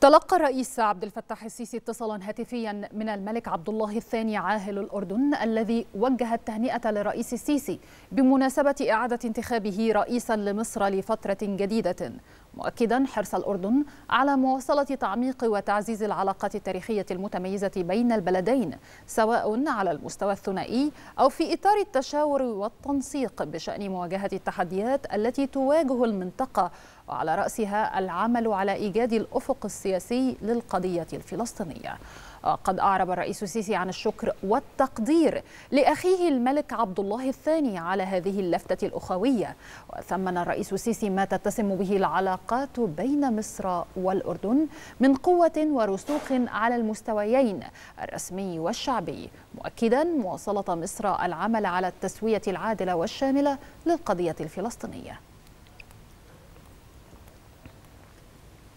تلقى الرئيس عبد الفتاح السيسي اتصالا هاتفيا من الملك عبد الله الثاني عاهل الأردن الذي وجه التهنئة للرئيس السيسي بمناسبة إعادة انتخابه رئيسا لمصر لفترة جديدة. مؤكدا حرص الأردن على مواصلة تعميق وتعزيز العلاقات التاريخية المتميزة بين البلدين سواء على المستوى الثنائي أو في إطار التشاور والتنسيق بشأن مواجهة التحديات التي تواجه المنطقة وعلى رأسها العمل على إيجاد الأفق السياسي للقضية الفلسطينية. قد أعرب الرئيس السيسي عن الشكر والتقدير لأخيه الملك عبد الله الثاني على هذه اللفتة الأخوية. وثمن الرئيس السيسي ما تتسم به العلاقات بين مصر والأردن من قوة ورسوخ على المستويين الرسمي والشعبي. مؤكدا مواصلة مصر العمل على التسوية العادلة والشاملة للقضية الفلسطينية.